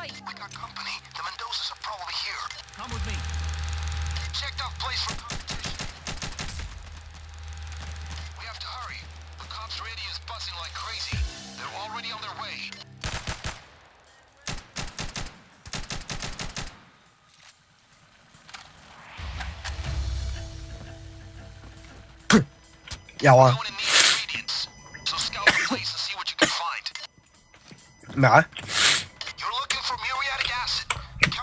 We I got company. The Mendozas are probably here. Come with me. Checked off place for competition. We have to hurry. The cops' radio is buzzing like crazy. They're already on their way. Yeah, hoor. So scout the place see what you can find. Nah.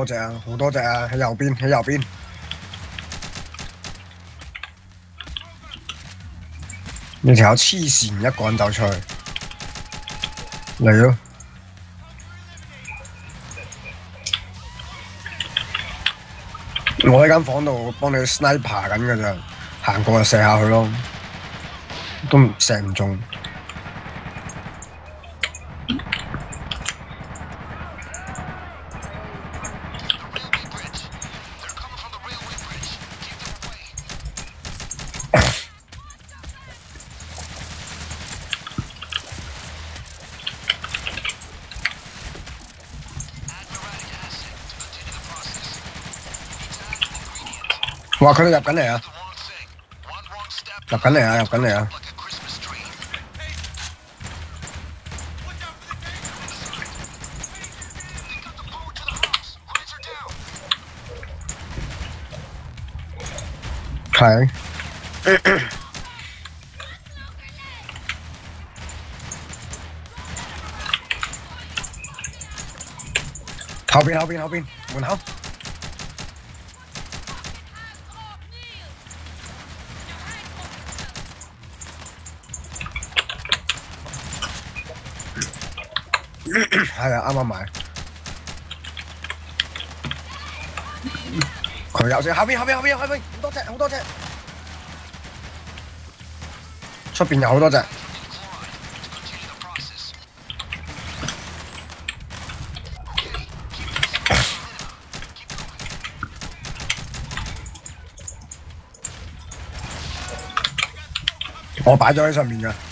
多隻啊，好多隻啊，喺右邊，喺右邊。你條友黐線，一個人走出去，嚟咯！我喺間房度幫你 sniper 緊㗎咋，行過就射下佢咯，都射唔中。Ingredient. 哇！佢哋入緊嚟啊！The wrong thing. One wrong step. 入緊嚟啊！入緊嚟啊！Like a Christmas tree. They got the boat to the house. Grenades are down. 係。後邊後邊後邊門口，係啊，啱啱買。佢有隻後邊後邊後邊後邊好多隻好多隻，出边有好多隻。我擺咗喺上面嘅。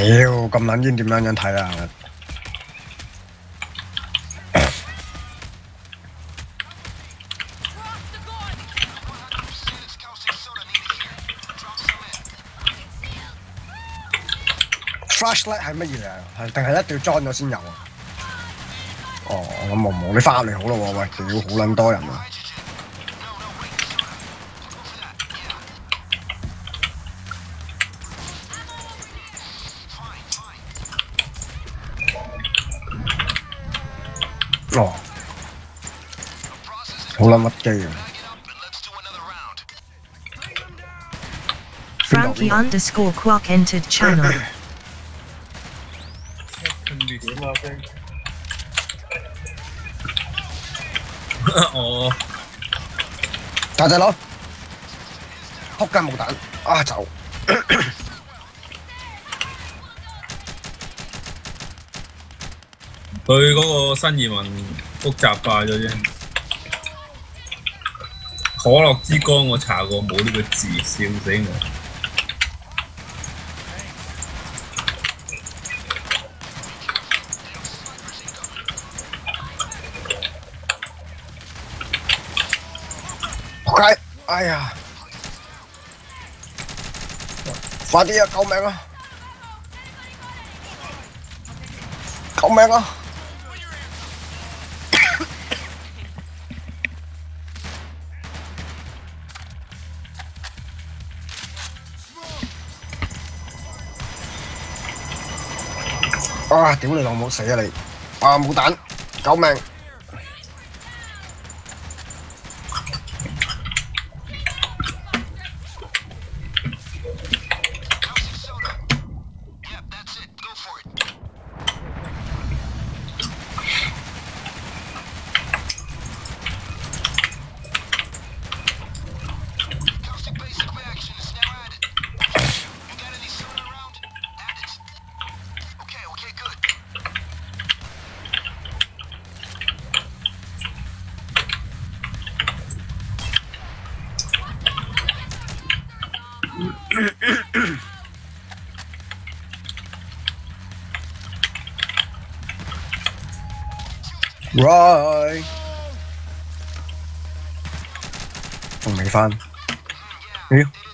屌咁撚煙點樣樣睇啊？Flashlight 係乜嘢啊？系定係一定要装咗先有啊？哦，咁冇冇，你翻嚟好咯喎，喂，屌好撚多人啊！And let's do another round. Frankie underscore Quark entered channel. 哦，大隻佬，撲街冇彈啊！走！佢嗰個新移民複雜化咗啫。可樂之光我查過冇呢個字，笑死我。仆街！哎呀！快啲啊！救命啊！救命啊！啊！屌你老母死啊你！啊冇蛋，救命！Right，仲未翻？Yeah, Yeah.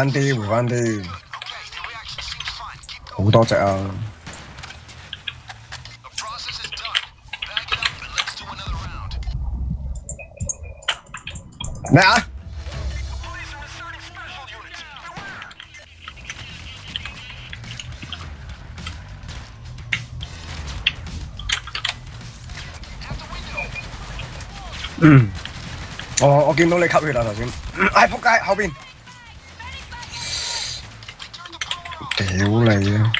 翻啲，回翻啲，好多隻啊！咩啊？嗯，我我見到你吸血啦头先，唉仆街後邊，屌你啊！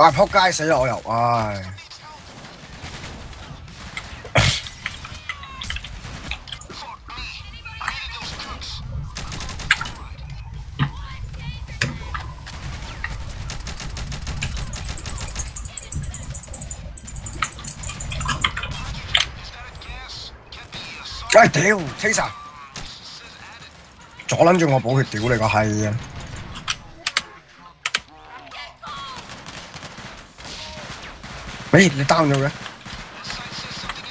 À, 哇仆街死啦我又，唉！Fuck me. I needed those crooks. Is that a gas? Can't be a salt. 唉屌，Taser Says added. 阻撚住我補血，屌你個閪啊！喂，你咗嘅？This site says something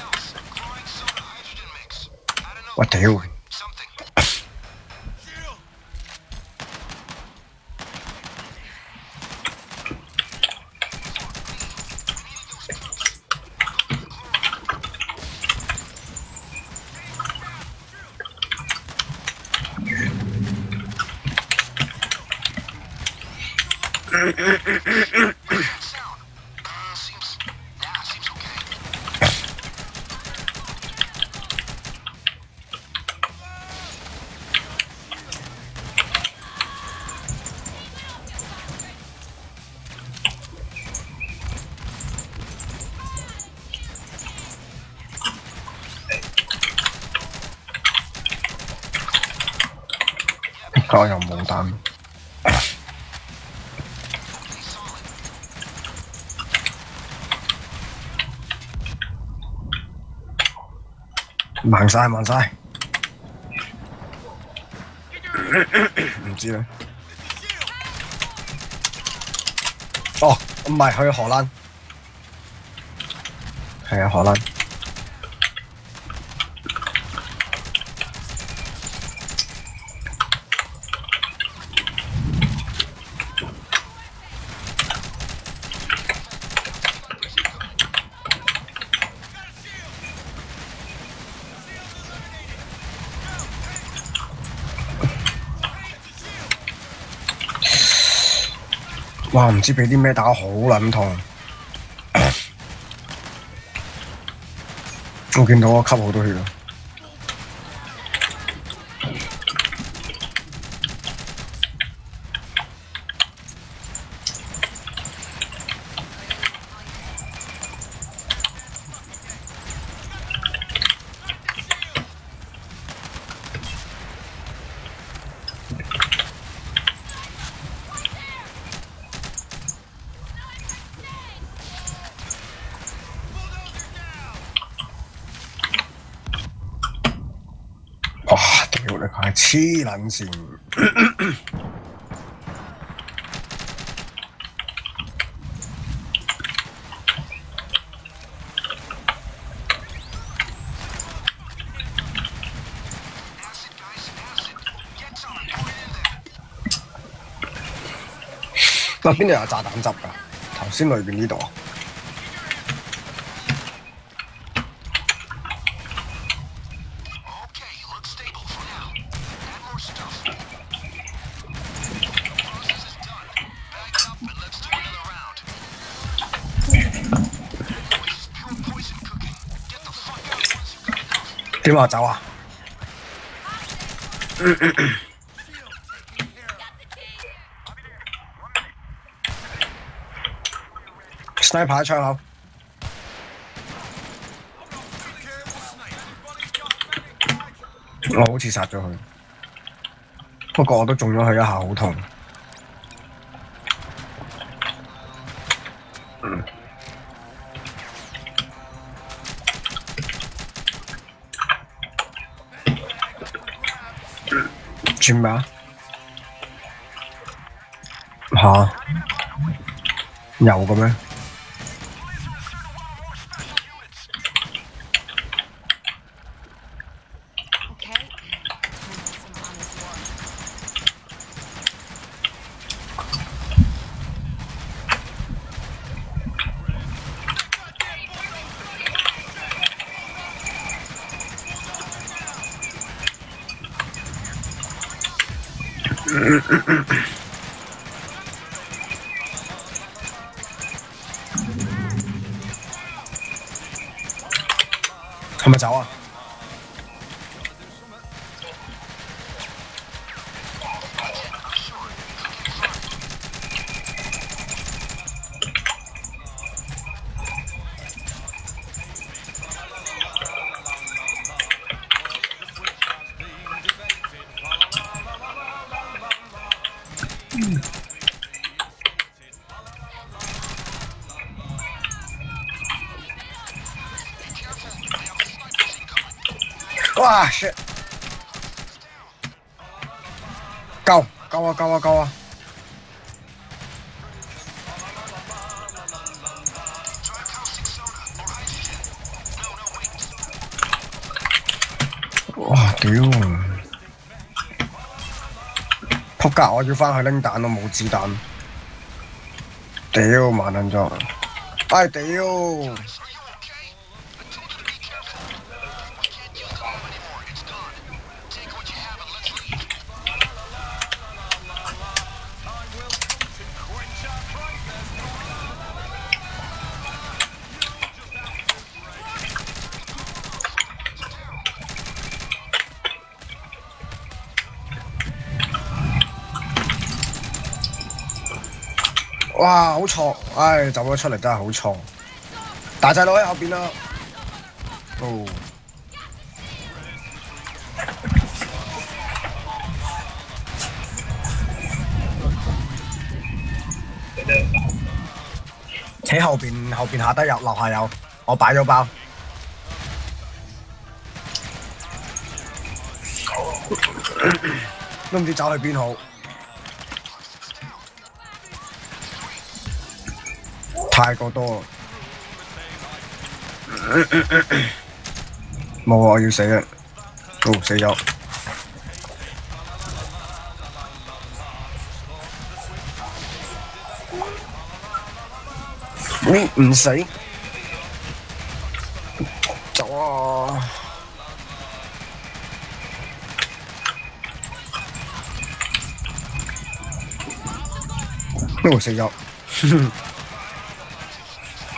我又冇彈。Pretty solid. 盲晒盲晒，唔知咧。哦，唔係去荷蘭，係啊荷蘭。哇！唔知俾啲咩打好撚痛。我見到我吸好多血啊！哇！屌你佢係黐撚線！嗱，邊度有炸彈汁㗎？頭先裏邊呢度？我？走啊！sniper 喺窗口，我好似殺咗佢，不過我都中咗佢一下，好痛。轉咩啊？吓？有嘅咩？哇！shit！夠夠啊夠啊夠啊！哇！屌！仆街！我要翻去拎彈，我冇子彈。屌慢撚咗！唉屌！哇！好錯，唉，走咗出嚟真係好錯。大隻佬喺後邊啦。哦。喺後邊，後邊下低有，樓下有，我擺咗包。都唔知走去邊好。太過多。冇啊！我要死啊！哦，死咗。你唔死？走啊！哦，死咗。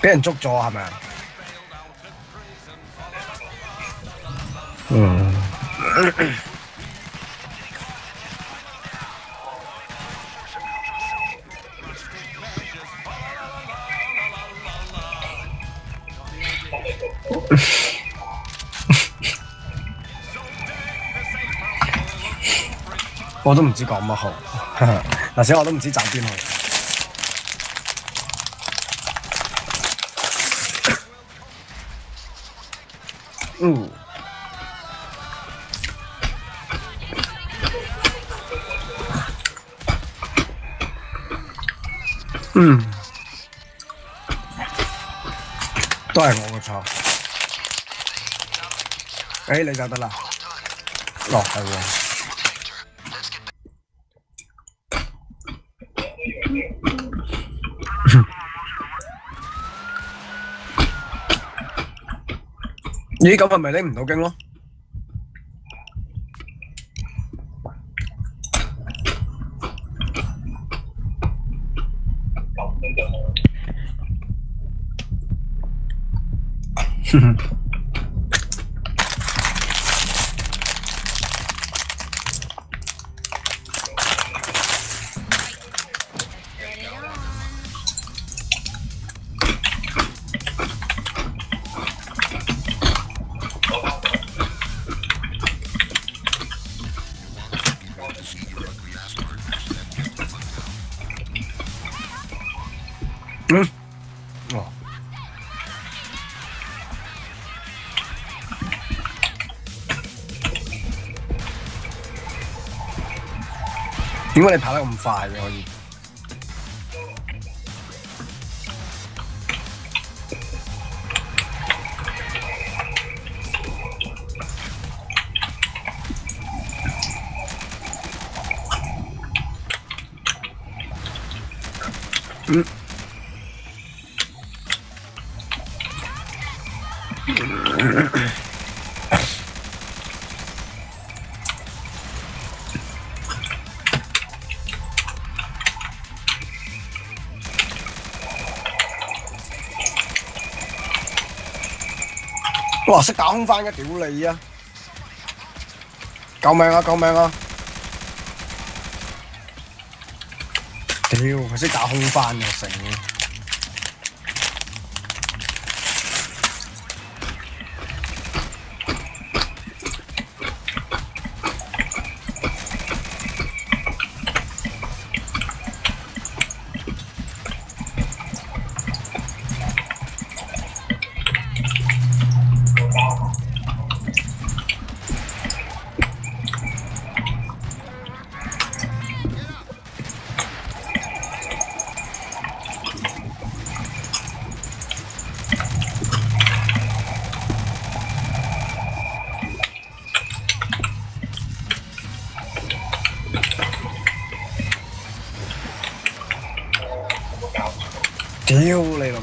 俾人捉咗係咪啊？嗯。我都唔知講乜好，嗱死我都唔知走邊去。嗯。嗯，都係我嘅錯。誒、你就得啦。哦，係喎。咦，咁係咪拎唔到經咯？嗯，點解你跑得咁快嘅可以？嗯。哇！識打空翻嘅，屌你啊！救命啊！救命啊！屌，佢識打空翻嘅成。屌你老！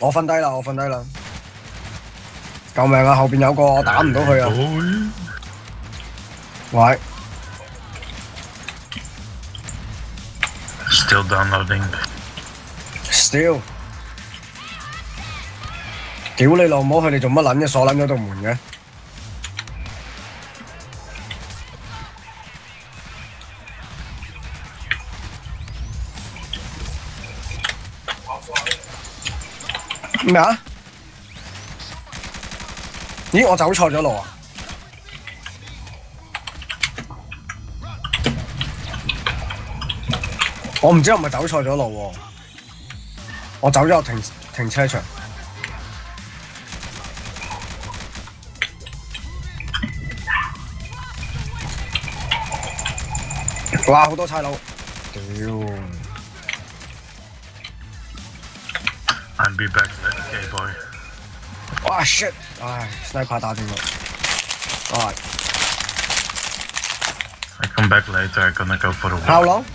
我瞓低啦，我瞓低啦！救命啊！後邊有個我打唔到佢啊！喂 Still downloading.，still，屌你老母！佢哋做乜撚嘅鎖撚咗道門嘅？咩啊？咦，我走错咗路啊！我唔知我咪走错咗路喎、我走咗停停车场。哇！好多差佬，屌！I'm be back, okay, boy. 哇 shit！唉，sniper 打中我。唉 I come back later. I'm gonna go for a walk. how long？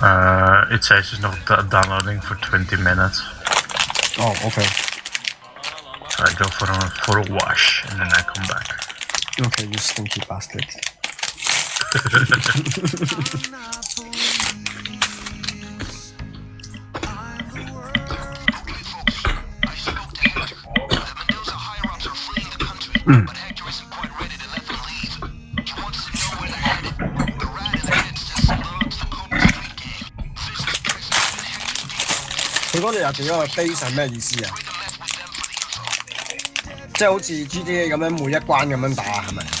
Uh, it says it's not da- downloading for 20 minutes. 哦，OK So I go for a for a wash and then I come back. OK，you stinky bastard。 佢嗰度入边嗰个 base 系咩意思啊？即系好似 GTA 咁样，每一关咁样打，系咪？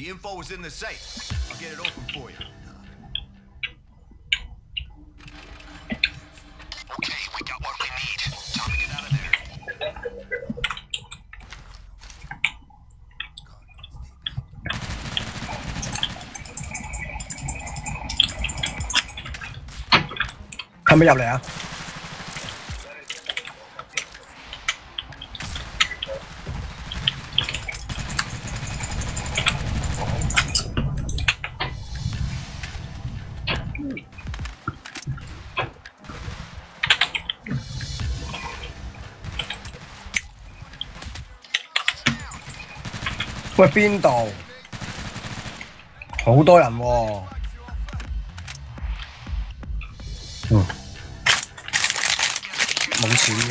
Yo, the info is in the safe. I'll get it open for you. Okay, we got what we need. Time to get out of there. 系咪入嚟啊？ 喂，邊度？好多人喎、嗯。冇錢嘅。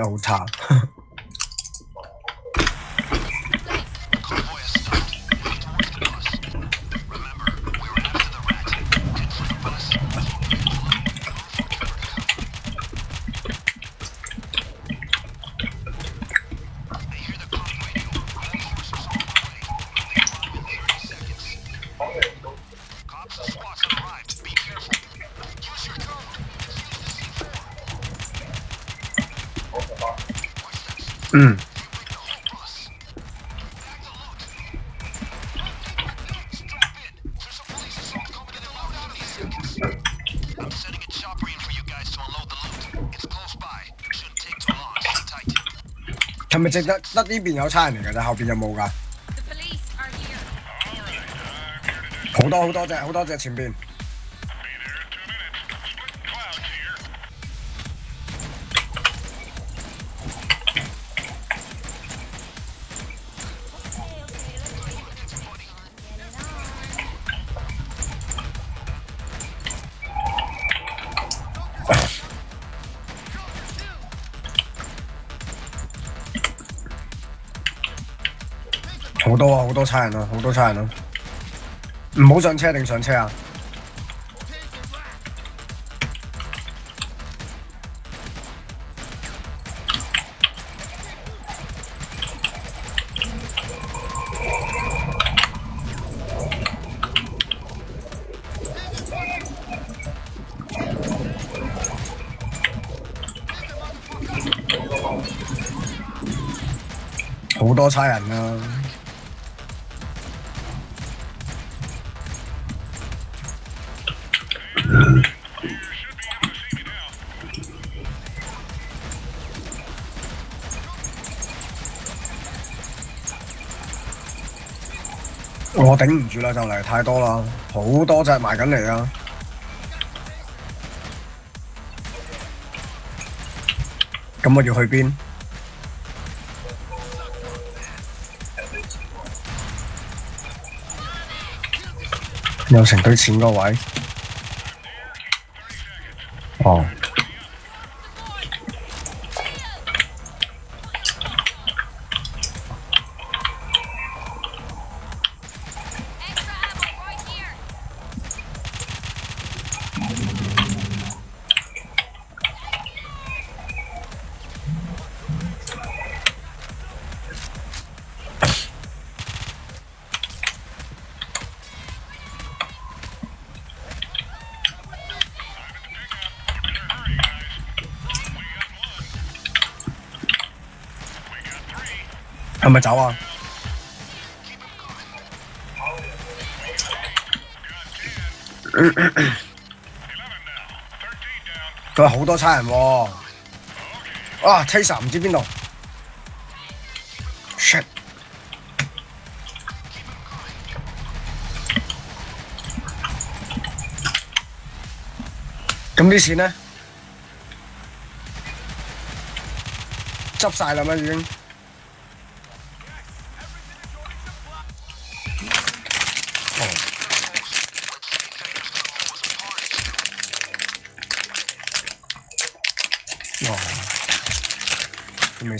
我係咪仲 tight. 係咪淨得得呢邊有差人嚟㗎咋？後邊有冇㗎？好多好多隻，好多隻前邊。好多，差人啊，好多差人啊！唔好上車定上車啊！好多差人啊！顶唔住啦，就嚟太多啦，好多隻埋紧嚟啊！咁我要去边？有成堆钱个位。係咪走啊？佢話好多差人喎、啊，Taser 唔知邊度，shit！咁啲錢呢？執晒啦咩已經？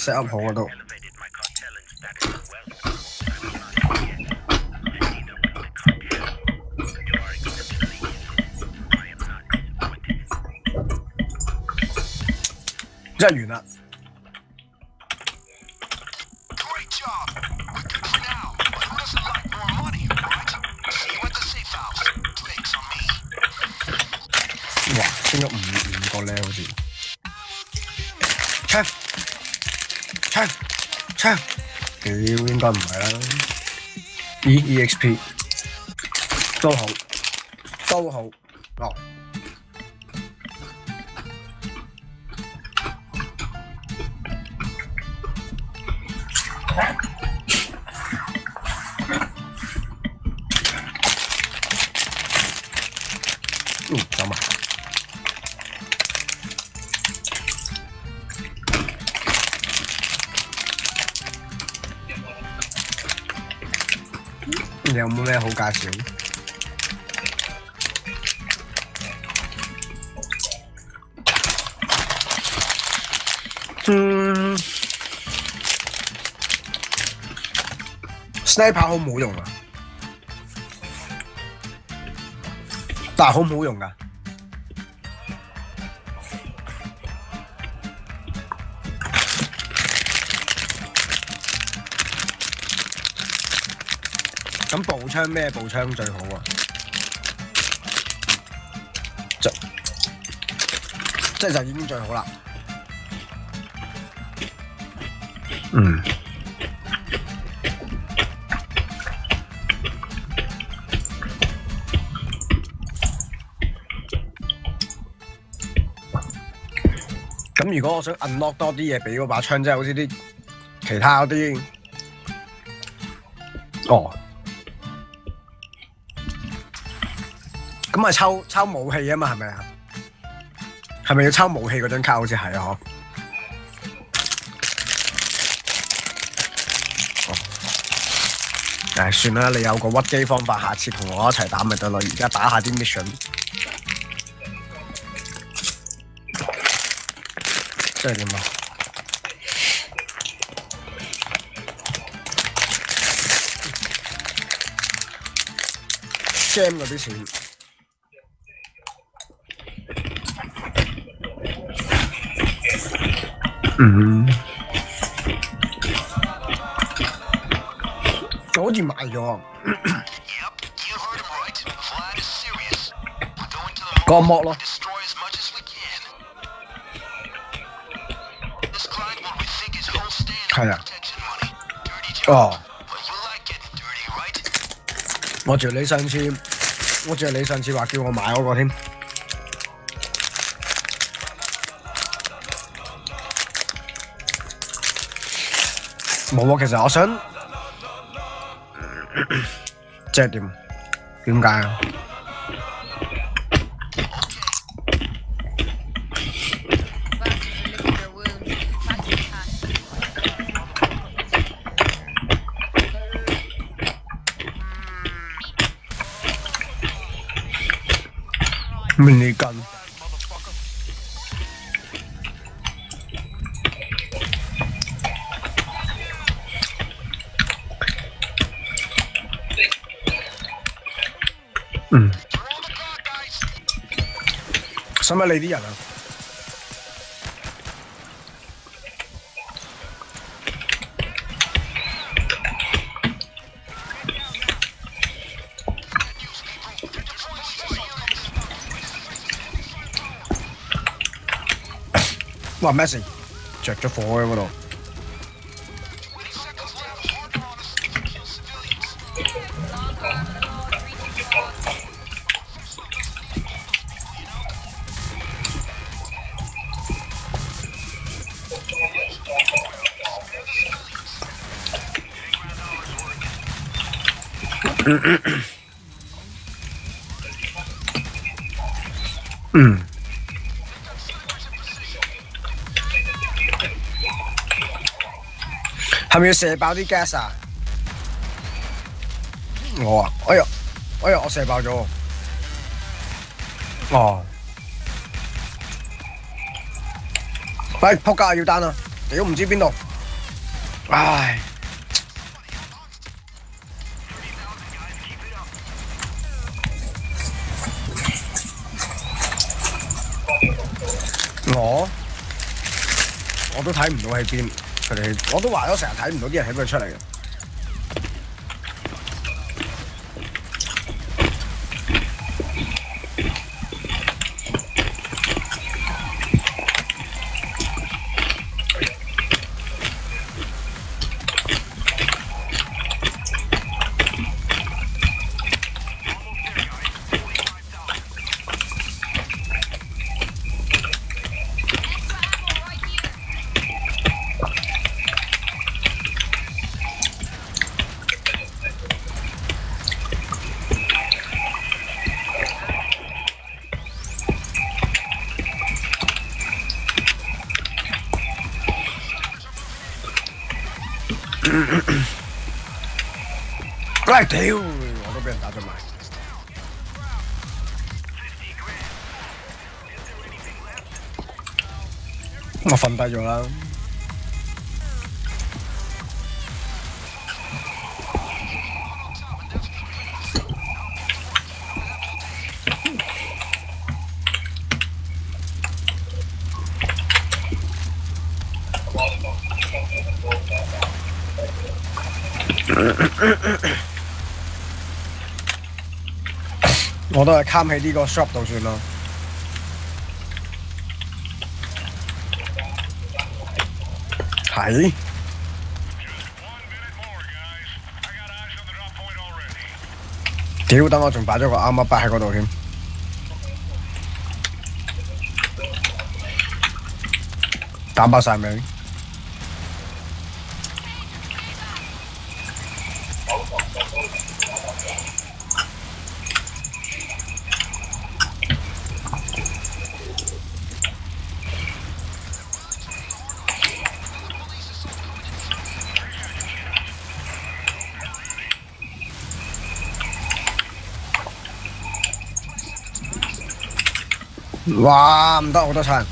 set up 好嗰度。完！哇，升咗五五个咧，好似～唱唱！屌，应该唔系啦。，E，EXP 都好都好哦。有冇咩好介紹？嗯，sniper 好唔好用啊？但系好唔好用噶？槍咩步槍最好啊？就即係就已經最好啦。嗯。咁如果我想 unlock 多啲嘢俾嗰把槍，即係好似啲其他嗰啲，哦，咁咪抽抽武器啊嘛，係咪啊？係咪要抽武器嗰張卡？好似係啊，嗬。哦，唉，算啦，你有個屈機方法，下次同我一齊打咪得咯。而家打下啲 mission。即係點啊？jam 嗰啲钱，嗯，我的妈哟！割膜咯。系啊。哦。我仲你上次，我仲你上次话叫我买嗰个添。冇啊，其實我想，即係點？點解啊？嗯，使唔使理啲人啊？哇！咩事？着咗火喺嗰度。嗯。係咪要射爆啲 gas 啊？我啊，哎呀，哎呀，我射爆咗。哦。喂，仆街要單啊！屌唔知邊度。唉。我我都睇唔到喺邊，佢哋我都話咗成日睇唔到啲人喺邊出嚟嘅。鬼 屌，我都畀人打咗埋，我瞓低咗啦。我都係攤喺呢個 shop 度算啦。係。屌，等我仲擺咗個啱啱擺喺嗰度添。打爆晒命。哇！唔得，好多餐。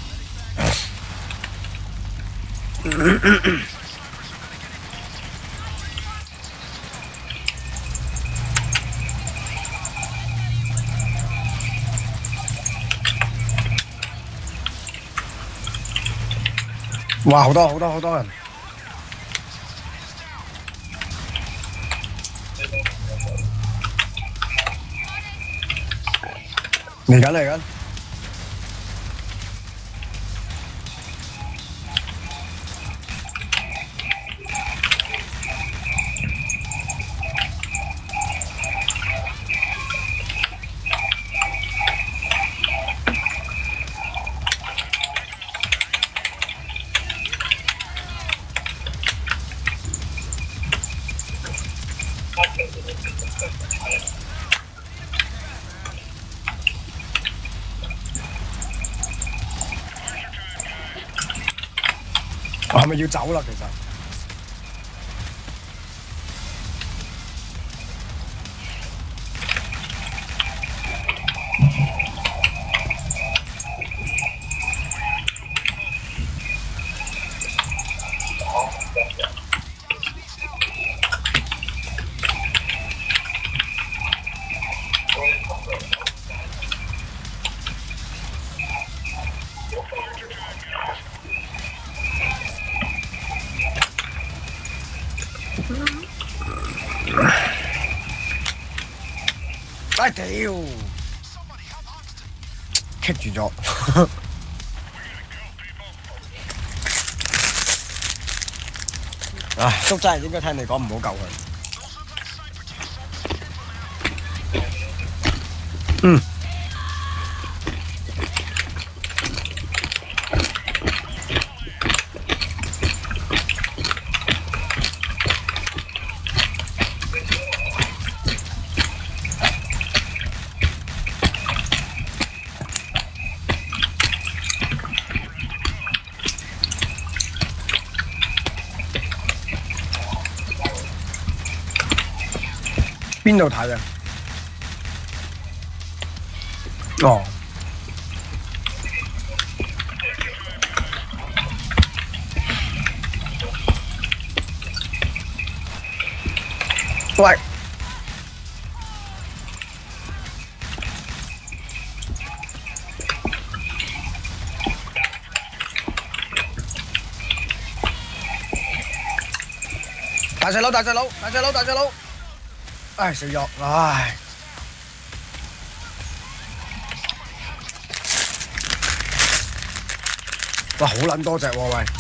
哇！好多好多好多人。嚟紧嚟紧。我係咪要走啦？其實唉，都真係應該聽你講，唔好救佢。邊度睇啊？哦。喂，大細佬，大細佬，大細佬，大細佬，唉死咗，唉，哇好撚多隻喎喂！